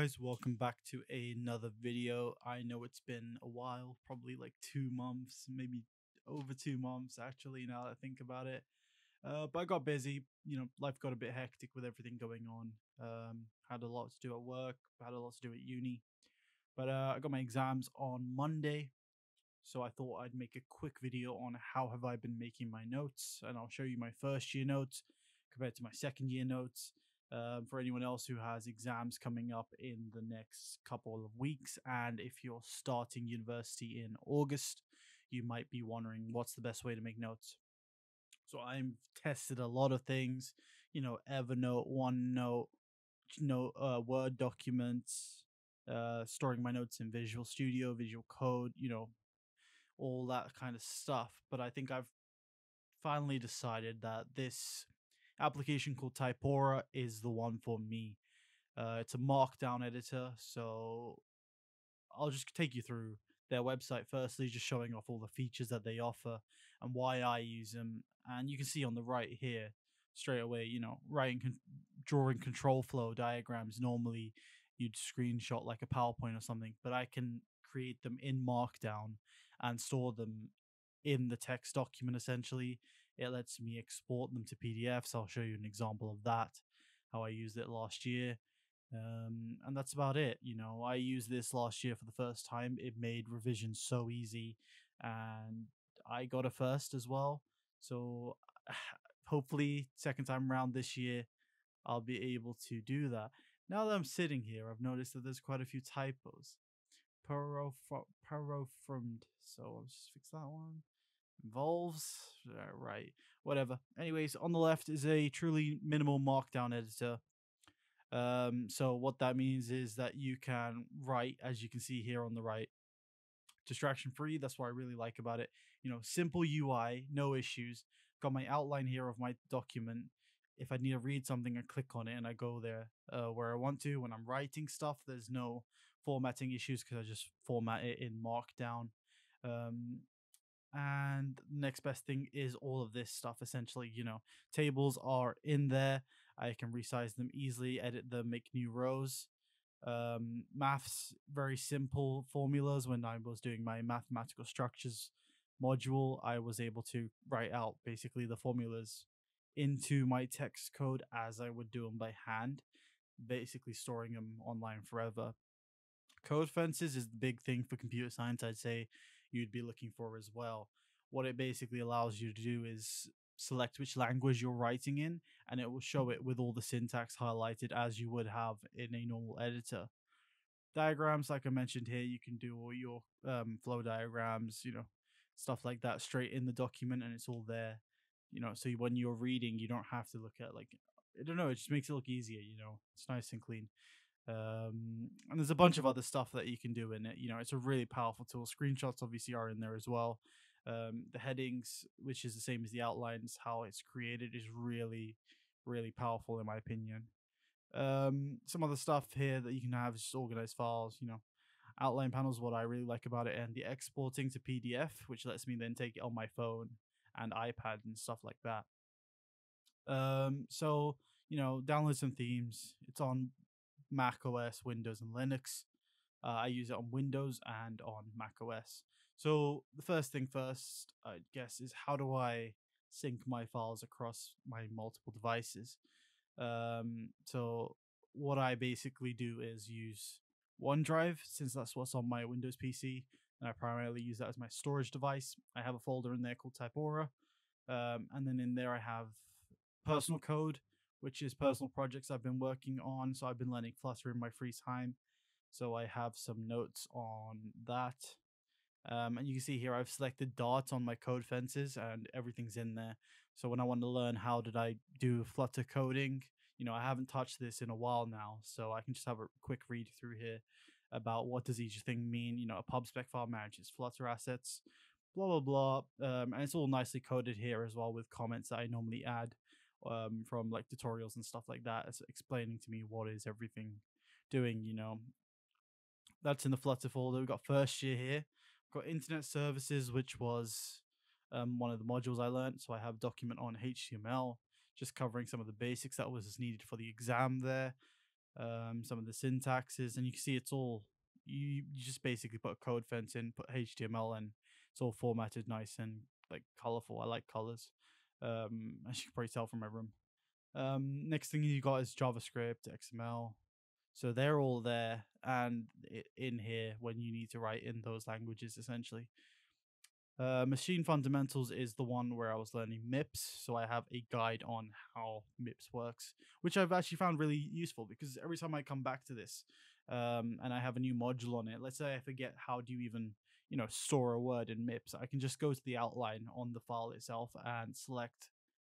guys, welcome back to another video. I know it's been a while, probably like two months, maybe over two months actually, now that I think about it. Uh, but I got busy, you know, life got a bit hectic with everything going on. Um, had a lot to do at work, had a lot to do at uni. But uh, I got my exams on Monday, so I thought I'd make a quick video on how have I been making my notes, and I'll show you my first year notes compared to my second year notes um, for anyone else who has exams coming up in the next couple of weeks. And if you're starting university in August, you might be wondering what's the best way to make notes. So I've tested a lot of things, you know, Evernote, OneNote, note, uh, Word documents, uh, storing my notes in Visual Studio, Visual Code, you know, all that kind of stuff. But I think I've finally decided that this application called Typora is the one for me. Uh, it's a markdown editor, so I'll just take you through their website firstly, just showing off all the features that they offer and why I use them. And you can see on the right here, straight away, you know, writing, con- drawing control flow diagrams. Normally, you'd screenshot like a PowerPoint or something, but I can create them in Markdown and store them in the text document essentially it lets me export them to PDFs. I'll show you an example of that, how I used it last year. Um, and that's about it. You know, I used this last year for the first time. It made revision so easy, and I got a first as well. So hopefully, second time around this year, I'll be able to do that. Now that I'm sitting here, I've noticed that there's quite a few typos. Paraphrased. So I'll just fix that one involves uh, right whatever. Anyways on the left is a truly minimal markdown editor. Um so what that means is that you can write as you can see here on the right distraction free that's what i really like about it. You know simple ui no issues. Got my outline here of my document. If i need to read something i click on it and i go there uh, where i want to. When i'm writing stuff there's no formatting issues because i just format it in markdown. Um, and next best thing is all of this stuff essentially you know tables are in there i can resize them easily edit them make new rows um, maths very simple formulas when i was doing my mathematical structures module i was able to write out basically the formulas into my text code as i would do them by hand basically storing them online forever. Code fences is the big thing for computer science i'd say you'd be looking for as well. What it basically allows you to do is select which language you're writing in, and it will show it with all the syntax highlighted as you would have in a normal editor. Diagrams, like I mentioned here, you can do all your um, flow diagrams, you know, stuff like that straight in the document, and it's all there. You know, so when you're reading, you don't have to look at like I don't know, it just makes it look easier. You know, it's nice and clean. Um, and there's a bunch of other stuff that you can do in it. You know, it's a really powerful tool. Screenshots obviously are in there as well. Um, the headings, which is the same as the outlines, how it's created is really, really powerful in my opinion. Um, some other stuff here that you can have is just organized files. You know, outline panels. What I really like about it, and the exporting to PDF, which lets me then take it on my phone and iPad and stuff like that. Um, so you know, download some themes. It's on Mac OS, Windows, and Linux. Uh, I use it on Windows and on Mac OS. So the first thing first, I guess, is how do I sync my files across my multiple devices? Um, so what I basically do is use OneDrive, since that's what's on my Windows PC, and I primarily use that as my storage device. I have a folder in there called Typora, um, and then in there I have personal code, which is personal projects I've been working on. So I've been learning Flutter in my free time. So I have some notes on that. Um, and you can see here I've selected Dart on my code fences and everything's in there. So when I want to learn how did I do Flutter coding, you know, I haven't touched this in a while now, so I can just have a quick read through here about what does each thing mean. You know, a pub spec file manages Flutter assets, blah blah blah, um, and it's all nicely coded here as well with comments that I normally add um, from like tutorials and stuff like that, explaining to me what is everything doing. You know, that's in the Flutter folder. We've got first year here. We've got internet services, which was um, one of the modules I learned. So I have document on HTML, just covering some of the basics that was needed for the exam there. um, some of the syntaxes, and you can see it's all you, you just basically put a code fence in, put HTML, and it's all formatted nice and like colorful. I like colors, um, as you can probably tell from my room. Um, next thing you got is JavaScript, XML. So they're all there and in here when you need to write in those languages essentially. Uh, Machine Fundamentals is the one where I was learning MIPS, so I have a guide on how MIPS works, which I've actually found really useful because every time I come back to this um, and I have a new module on it, let's say I forget how do you even you know store a word in MIPS, I can just go to the outline on the file itself and select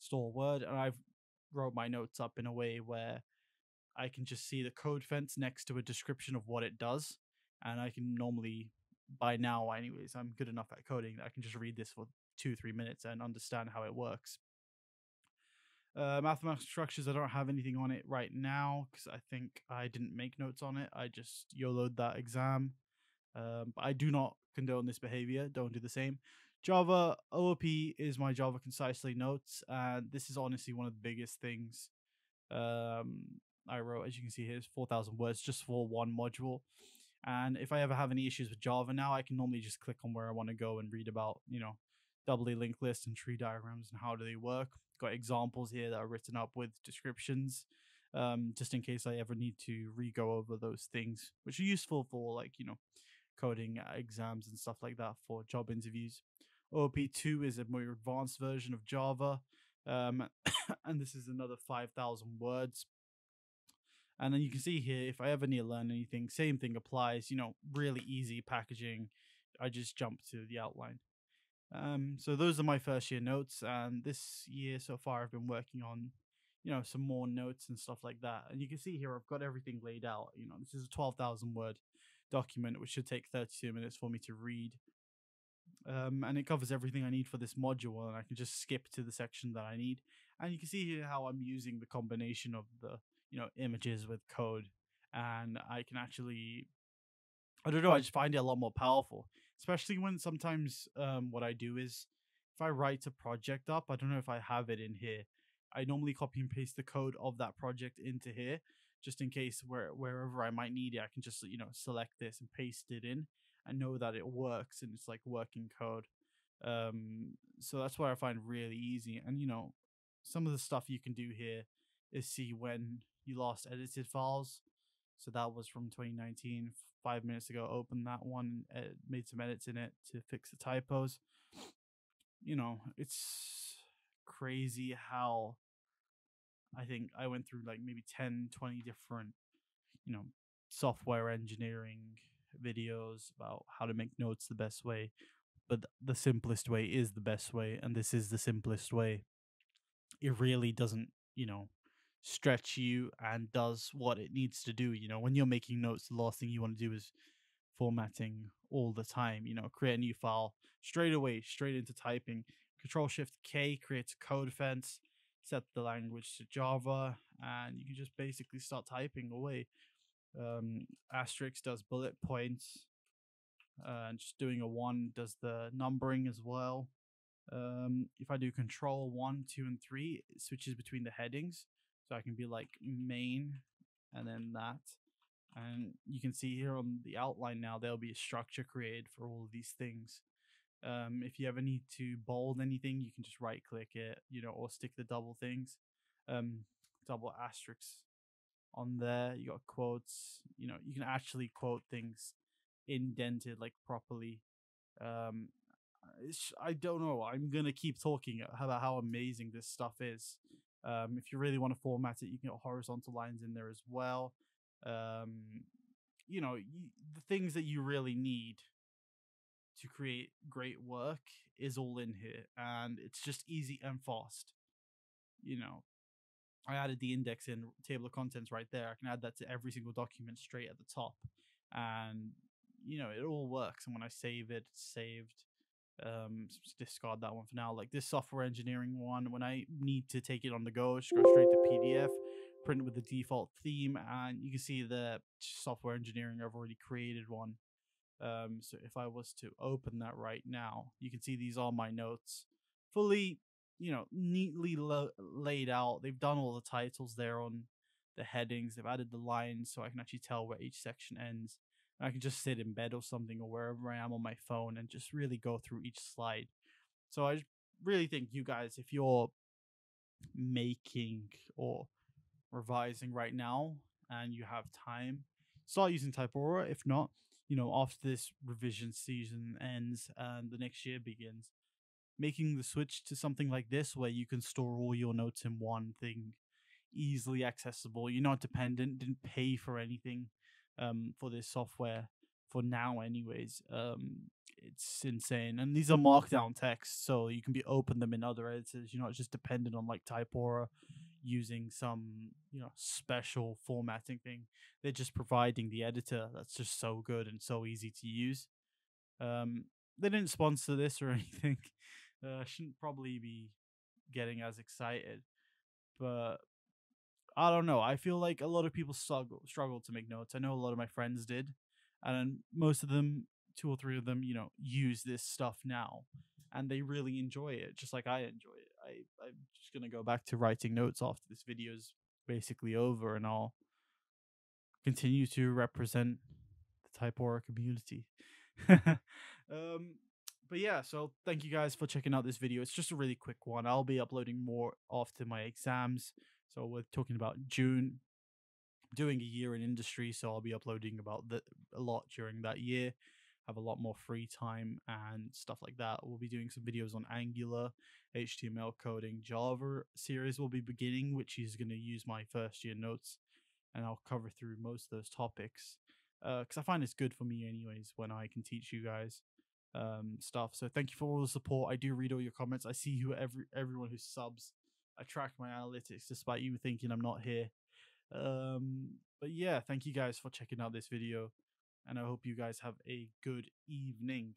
store word, and I've wrote my notes up in a way where I can just see the code fence next to a description of what it does, and I can normally by now, anyways, I'm good enough at coding that I can just read this for two, three minutes and understand how it works. Uh, mathematical structures, I don't have anything on it right now because I think I didn't make notes on it. I just YOLO'd that exam. Um, but I do not condone this behavior. Don't do the same. Java OOP is my Java concisely notes, and this is honestly one of the biggest things um, I wrote. As you can see here, it's 4,000 words just for one module. And if I ever have any issues with Java now, I can normally just click on where I want to go and read about, you know, doubly linked lists and tree diagrams and how do they work. Got examples here that are written up with descriptions, um, just in case I ever need to re-go over those things, which are useful for like, you know, coding exams and stuff like that for job interviews. OP2 is a more advanced version of Java, um, and this is another 5,000 words. And then you can see here, if I ever need to learn anything, same thing applies. You know, really easy packaging. I just jump to the outline. Um, so those are my first year notes, and this year so far I've been working on, you know, some more notes and stuff like that. And you can see here I've got everything laid out. You know, this is a twelve thousand word document, which should take thirty two minutes for me to read. Um, and it covers everything I need for this module, and I can just skip to the section that I need. And you can see here how I'm using the combination of the you know images with code and i can actually i don't know i just find it a lot more powerful especially when sometimes um, what i do is if i write a project up i don't know if i have it in here i normally copy and paste the code of that project into here just in case where wherever i might need it i can just you know select this and paste it in and know that it works and it's like working code um so that's what i find really easy and you know some of the stuff you can do here is see when you lost edited files. So that was from 2019. Five minutes ago, opened that one, made some edits in it to fix the typos. You know, it's crazy how I think I went through like maybe 10, 20 different, you know, software engineering videos about how to make notes the best way. But the simplest way is the best way, and this is the simplest way. It really doesn't, you know, stretch you and does what it needs to do. You know, when you're making notes, the last thing you want to do is formatting all the time. You know, create a new file straight away, straight into typing. Control Shift K creates a code fence, set the language to Java, and you can just basically start typing away. Um, asterisk does bullet points, uh, and just doing a one does the numbering as well. Um, if I do Control one, two, and three, it switches between the headings. So I can be like main and then that. And you can see here on the outline now, there'll be a structure created for all of these things. Um, if you ever need to bold anything, you can just right click it, you know, or stick the double things, um, double asterisks on there. You got quotes, you know, you can actually quote things indented like properly. Um, I don't know. I'm gonna keep talking about how amazing this stuff is. Um, if you really want to format it, you can get horizontal lines in there as well. Um, you know, you, the things that you really need to create great work is all in here, and it's just easy and fast. You know, I added the index in table of contents right there. I can add that to every single document straight at the top, and you know, it all works. And when I save it, it's saved um discard that one for now like this software engineering one when i need to take it on the go just go straight to pdf print with the default theme and you can see the software engineering i've already created one um so if i was to open that right now you can see these are my notes fully you know neatly lo- laid out they've done all the titles there on the headings. They've added the lines so I can actually tell where each section ends. I can just sit in bed or something or wherever I am on my phone and just really go through each slide. So I really think you guys, if you're making or revising right now and you have time, start using Typora. If not, you know, after this revision season ends and the next year begins, making the switch to something like this where you can store all your notes in one thing easily accessible. You're not dependent, didn't pay for anything um, for this software for now, anyways. Um, it's insane. And these are markdown texts, so you can be open them in other editors. You're not just dependent on like Typora using some you know special formatting thing. They're just providing the editor that's just so good and so easy to use. Um, they didn't sponsor this or anything. Uh, shouldn't probably be getting as excited, but I don't know. I feel like a lot of people struggle struggle to make notes. I know a lot of my friends did, and most of them, two or three of them, you know, use this stuff now, and they really enjoy it, just like I enjoy it. I I'm just gonna go back to writing notes after this video is basically over, and I'll continue to represent the Typora community. um, but yeah, so thank you guys for checking out this video. It's just a really quick one. I'll be uploading more after my exams. So we're talking about June. Doing a year in industry, so I'll be uploading about the, a lot during that year. Have a lot more free time and stuff like that. We'll be doing some videos on Angular, HTML coding, Java series will be beginning, which is going to use my first year notes, and I'll cover through most of those topics because uh, I find it's good for me, anyways, when I can teach you guys um, stuff. So thank you for all the support. I do read all your comments. I see who every everyone who subs. I track my analytics despite you thinking I'm not here. Um, but yeah, thank you guys for checking out this video, and I hope you guys have a good evening.